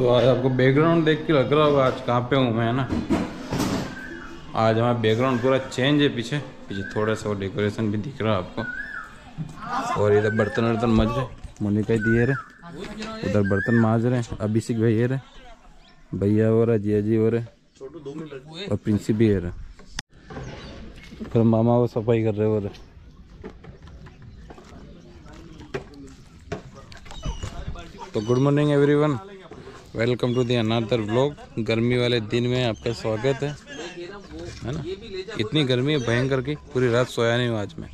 तो आज आपको बैकग्राउंड देख के लग रहा होगा आज कहाँ पे हूँ मैं, है ना? आज हमारा बैकग्राउंड पूरा चेंज है पीछे। पीछे थोड़ा सा वो डेकोरेशन भी दिख रहा है आपको। और इधर बर्तन वर्तन मज रहे मोनिका दिए रहे। उधर बर्तन माज रहे अभिषेक भाई रहे। भैया हो रहा जिया जी हो रहे। और प्रिंसी भी है फिर मामा वो सफ़ाई कर रहे हो रहे। तो good morning everyone welcome to the another vlog. गर्मी वाले दिन में आपका स्वागत है। है ना? इतनी गर्मी है, भयंकर की। पूरी रात सोया नहीं हुआ आज मैं।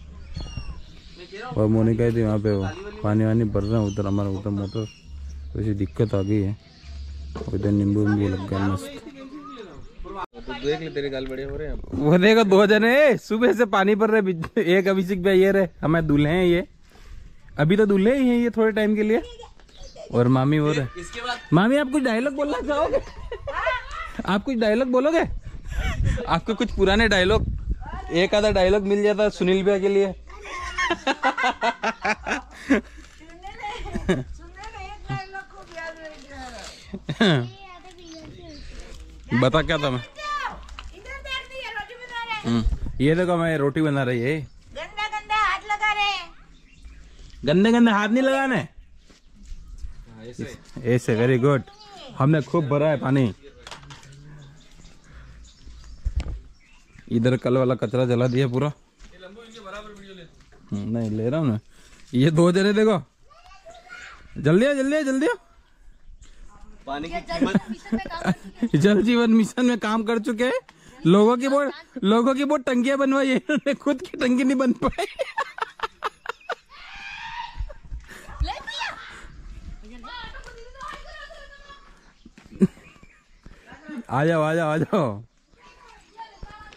और मोनिका थी वहाँ पे वो पानी वानी भर रहे हैं उधर, हमारा उधर मोटर। वैसी दिक्कत आ गई है। उधर नींबू वींबू लग गया मस्त। तो देख ले तेरे गाल बड़े हो रहे हैं वो देखो दो जने सुबह से पानी भर रहे एक अभिषेक भाई ये रहे, हमें दूल्हे हैं ये। अभी तो दूल्हे ही हैं ये थोड़े टाइम के लिए। और मामी वो रहे। मामी आप कुछ डायलॉग बोलना चाहोगे? आप कुछ डायलॉग बोलोगे? आपके कुछ पुराने डायलॉग एक आधा डायलॉग मिल जाता सुनील भैया के लिए। बता क्या था मैं? हम्म, ये देखो मैं रोटी बना रही है। गंदा गंदा हाथ लगा रहे गंदे गंदे हाथ नहीं लगाने? ऐसे। वेरी गुड हमने खूब भरा है पानी। इधर कल वाला कचरा जला दिया पूरा। हम्म, नहीं ले रहा हूँ ना ये दो जने देखो। जल्दी आ जल्दी आ जल्दी आ पानी की कीमत जल जीवन मिशन में काम कर चुके हैं। लोगों की बहुत लोगों की बहुत टंकियाँ बनवाई है। खुद की टंकी नहीं बन पाई। आ जाओ आ जाओ आ जाओ।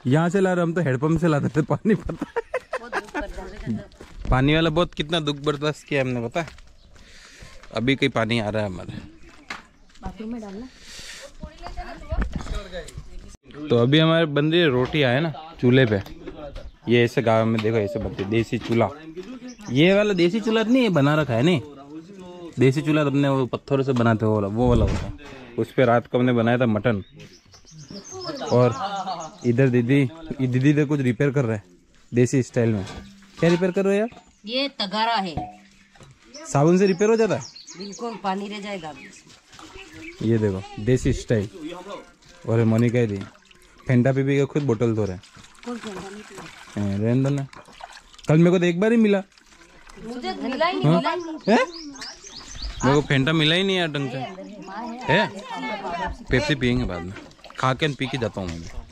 यहाँ से ला रहे हम तो हेडपम्प से लाते थे पानी पता है। पानी वाला बहुत कितना दुख बर्दाश्त किया हमने पता है? अभी कहीं पानी आ रहा है हमारे। तो अभी हमारे बन रही है रोटी आए ना चूल्हे पे। ये ऐसे गाँव में देखो ऐसे बनती देसी चूल्हा। ये वाला देसी चूल्हा नहीं बना रखा है नहीं? देसी चूल्हा तो अपने वो पत्थरों से बनाते हो वाला वो वाला होता है। उस पे रात को हमने बनाया था मटन। और इधर दीदी दीदी इधर कुछ रिपेयर कर रहा है देसी स्टाइल में। क्या रिपेयर कर रहे हो यार? ये तगारा है। साबुन से रिपेयर हो जाता है? बिल्कुल पानी रह जाएगा ये देखो देसी स्टाइल और मोनिका दी फेंटा पी पी के खुद बोतल धो रहे हैं? हाँ, रहने दो ना कल मेरे को तो एक बार ही मिला। मुझे मिला ही नहीं। मिला ही नहीं। है? मेरे को फेंटा मिला ही नहीं यार ढंग से। है? पेप्सी पियेंगे बाद में। खा के पी के जाता हूँ मैं।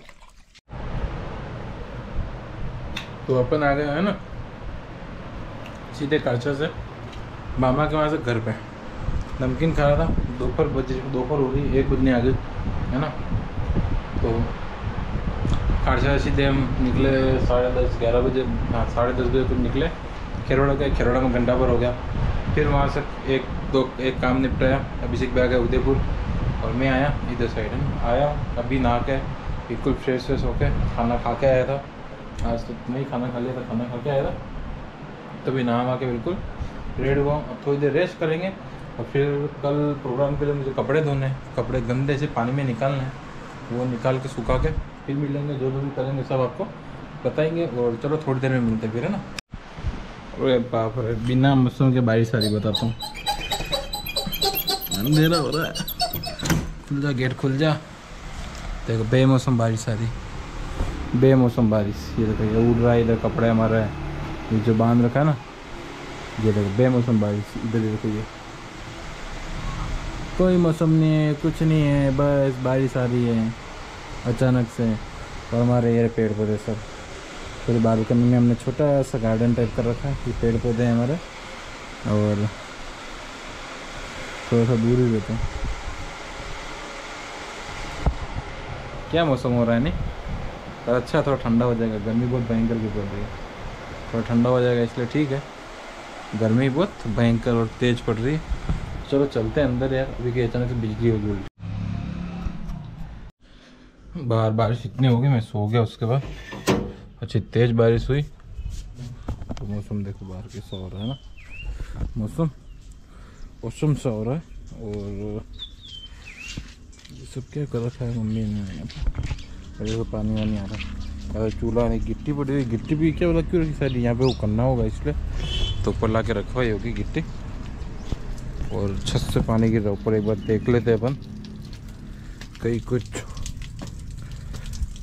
तो अपन आ गए हैं ना, सीधे काचा से। मामा के वहाँ से घर पे। नमकीन खा रहा था, दोपहर बज, दोपहर हो गई एक बजने आ गई है ना? तो काचा से सीधे हम निकले साढ़े दस, ग्यारह बजे हाँ साढ़े दस बजे कुछ निकले। खेरोड़ा गए खेरोड़ा में घंटा भर हो गया। फिर वहाँ से एक, दो, एक काम निपटाया। अभिषेक बैग गया उदयपुर और मैं आया इधर साइड में। आया, अभी नहा के बिल्कुल फ्रेश फ्रेश होके खाना खा के आया था। आज तो नहीं खाना खा लिया था, खाना खा के आया था। तभी नहा के बिल्कुल रेड हुआ। अब थोड़ी देर रेस्ट करेंगे और फिर कल प्रोग्राम के लिए मुझे कपड़े धोने हैं। कपड़े गंदे से पानी में निकालने हैं। वो निकाल के सुखा के फिर मिलेंगे जो जो भी करेंगे सब आपको बताएँगे और चलो थोड़ी देर में मिलते हैं फिर, है ना? बाप रे, बिना मौसम के बारिश आ रही बताता हूँ। अंधेरा हो रहा है। खुल जा, गेट खुल जा। देखो, बेमौसम बारिश आ रही। बेमौसम बारिश, ये देखो, ये उड़ रहा है, इधर कपड़े हमारा है। ये जो बाँध रखा है ना, ये देखो, बेमौसम बारिश, इधर देखो, ये। कोई मौसम नहीं है, कुछ नहीं है, बस बारिश आ रही है, अचानक से। और हमारे ये पेड़ पौधे सब। पूरी बालकनी में हमने छोटा सा गार्डन टाइप कर रखा है ये पेड़ पौधे हैं हमारे, और थोड़ा सा दूर ही रहते हैं। क्या मौसम हो रहा है, नहीं? पर अच्छा थोड़ा ठंडा हो जाएगा। गर्मी बहुत भयंकर की पड़ रही है। थोड़ा ठंडा हो जाएगा, इसलिए ठीक है। गर्मी बहुत भयंकर और तेज पड़ रही है। चलो चलते हैं अंदर यार, अभी अचानक से बिजली होगी। उल्टी बाहर बारिश इतनी होगी, मैं सो गया उसके बाद। अच्छी तेज बारिश हुई तो मौसम देखो बाहर कैसा हो रहा है ना मौसम मौसम सा हो रहा है और ये सब क्या कर रखा है मम्मी ने और देखो पानी वानी आ रहा है अगर चूल्हा नहीं गिट्टी पड़ी हुई गिट्टी भी क्या बोला क्यों रखी शायद यहाँ पे वो करना होगा इसलिए तो ऊपर ला के रखवाई होगी गिट्टी और छत से पानी गिर रहा ऊपर एक बार देख लेते अपन कहीं कुछ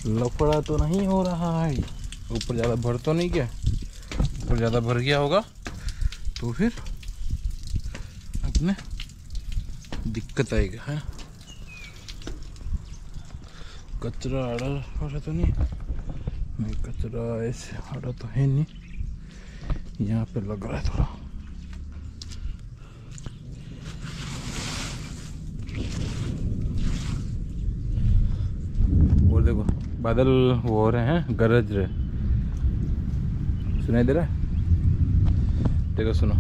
लफड़ा तो नहीं हो रहा है ऊपर ज़्यादा भर तो नहीं गया। ऊपर ज़्यादा भर गया होगा तो फिर अपने दिक्कत आएगा, है? कचरा आड़ा आड़ा तो नहीं नहीं, कचरा ऐसे आड़ा तो है नहीं। यहाँ पे लग रहा है थोड़ा। और देखो, बादल वो हो रहे हैं, गरज रहे सुनाई दे रहा है? देखो, सुनो।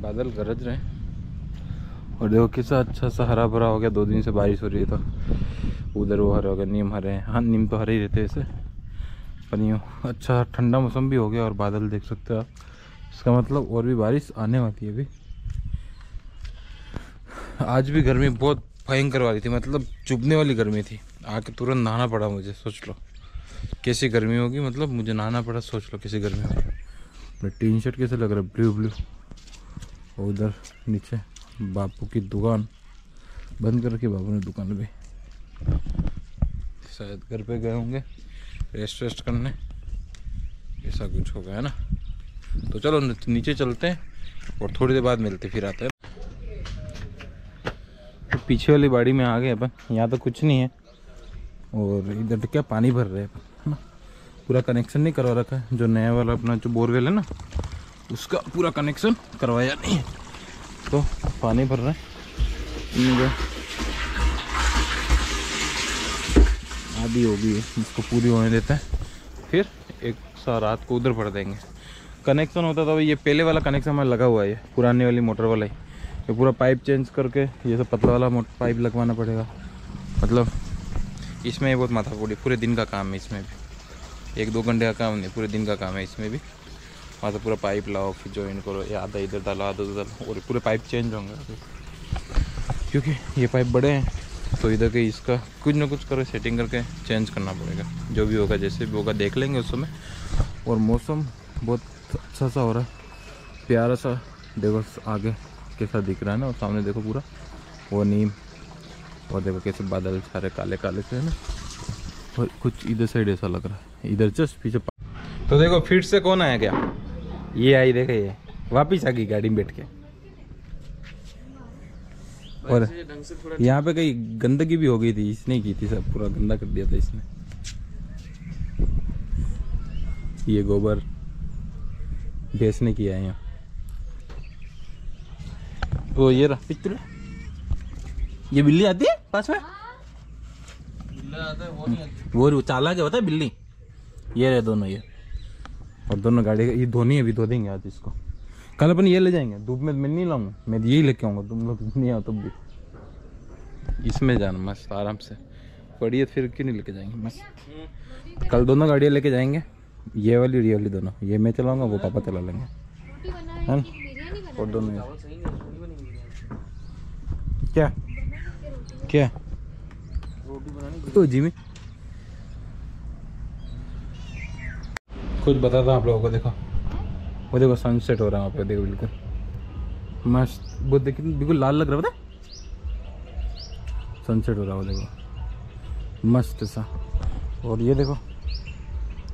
बादल गरज रहे हैं। और देखो, कितना अच्छा सा हरा भरा हो गया। दो दिन से बारिश हो रही है तो। उधर वो हरे हो गया नीम हरे हैं। हाँ नीम तो हरे ही रहते ऐसे। पर यूँ अच्छा ठंडा मौसम भी हो गया और बादल देख सकते हो आप। इसका मतलब और भी बारिश आने वाली है अभी। आज भी गर्मी बहुत भयंकर वाली थी। मतलब चुभने वाली गर्मी थी। आके तुरंत नहाना पड़ा मुझे, सोच लो। कैसी गर्मी होगी? मतलब मुझे नहाना पड़ा, सोच लो कैसी गर्मी होगी मेरा टीन शर्ट कैसे लग रहा है? Blue blue. और उधर नीचे बापू की दुकान। बंद कर रखी बाबू ने दुकान भी शायद घर पे गए होंगे रेस्ट वेस्ट करने। ऐसा कुछ है ना? तो चलो नीचे चलते हैं और थोड़ी देर बाद मिलते फिर आते हैं। तो पीछे वाली बाड़ी में आ गए अपन। यहाँ तो कुछ नहीं है। और इधर तो क्या पानी भर रहे हैं है ना? पूरा कनेक्शन नहीं करवा रखा है। जो नया वाला अपना जो बोरवेल है ना, उसका पूरा कनेक्शन करवाया नहीं है। तो पानी भर रहे हैं। जो आधी होगी, इसको पूरी होने देते हैं। फिर एक सा रात को उधर भर देंगे। कनेक्शन होता था, ये पहले वाला कनेक्शन हमारा लगा हुआ है, ये पुराने वाली मोटर वाला ही। ये पूरा पाइप चेंज करके, ये सब पतला वाला पाइप लगवाना पड़ेगा। मतलब इसमें बहुत माथा पूरी पूरे दिन का काम है इसमें भी। एक दो घंटे का काम नहीं, पूरे दिन का काम है इसमें भी। से पूरा पाइप लाओ, फिर ज्वाइन करो, या आधा इधर डालो, आधा उधर डालो, और पूरे पाइप चेंज होंगे। क्योंकि ये पाइप बड़े हैं तो इधर के इसका कुछ ना कुछ करो सेटिंग करके चेंज करना पड़ेगा। जो भी होगा, जैसे भी होगा, देख लेंगे उस समय। और मौसम बहुत अच्छा सा हो रहा है। प्यारा सा, देखो आगे कैसा दिख रहा है ना और सामने देखो पूरा। वो नीम। और देखो कैसे बादल सारे काले काले से है ना। और कुछ इधर साइड ऐसा लग रहा है। इधर जस्ट पीछे तो देखो, फिर से कौन आया क्या? ये आई, देखे ये। वापिस आ गई गाड़ी में बैठ के। और यहाँ पे कहीं गंदगी भी हो गई थी, इसने की थी सब, पूरा गंदा कर दिया था इसने। ये गोबर भैंस ने किया है यहाँ वो ये रहा ये बिल्ली आती है पास में? है वो नहीं आता। वो चाला क्या होता है बिल्ली? ये रहे दोनों ये। और दोनों गाड़ी ये धोनी अभी धो देंगे आज इसको। कल अपन ये ले जाएँगे धूप में मैं नहीं लाऊँगा मैं यही लेके आऊँगा तुम लोग नहीं आओ तब भी। इसमें जाना मस्त आराम से। पड़ी है फिर क्यों नहीं लेके जाएँगे मस्त। कल दोनों गाड़ियाँ लेके जाएँगे ये वाली और ये वाली दोनों। ये मैं चलाऊँगा वो पापा चला लेंगे। है ना? और दोनों है क्या? क्या? रोटी बनानी तो जिमी। कुछ बता था आप लोगों को, देखो। वो देखो सनसेट हो रहा है वहाँ पे, देखो, बिल्कुल। मस्त। वो देखिए बिल्कुल लाल लग रहा है, पता सनसेट हो रहा है वो, देखो। मस्त सा। और ये देखो,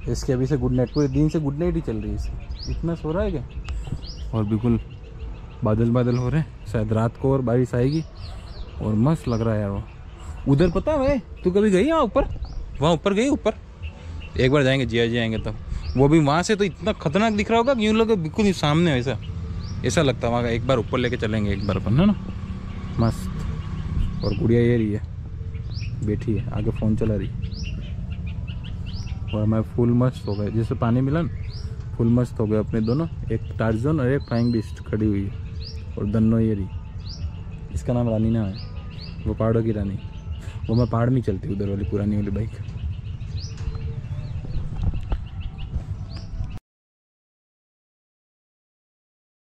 इसके अभी से गुड नाइट पूरे दिन से गुड नाइट ही चल रही है इसकी। इतना सो रहा है क्या? और बिल्कुल बादल बादल हो रहे हैं। शायद रात को और बारिश आएगी। और मस्त लग रहा है यार वो। उधर पता है तू कभी गई वहाँ ऊपर? वहाँ ऊपर गई ऊपर? एक बार जाएँगे, जिया जी आएँगे तब। वो भी वहाँ से तो इतना खतरनाक दिख रहा होगा कि यूँ लोग बिल्कुल सामने ऐसा। ऐसा लगता है वहाँ का एक बार ऊपर लेके चलेंगे एक बार अपन, है ना? मस्त। और गुड़िया ये रही है। बैठी है, आगे फ़ोन चला रही। है और मैं फुल मस्त हो गए जैसे पानी मिला ना, फुल मस्त हो गए अपने दोनों। एक टार्जन और एक फ्लाइंग बिस्ट खड़ी हुई है। और दोनों ये रही। इसका नाम रानी ना है। वो पहाड़ों की रानी। वो मैं पहाड़ में चलती उधर वाली पुरानी वाली बाइक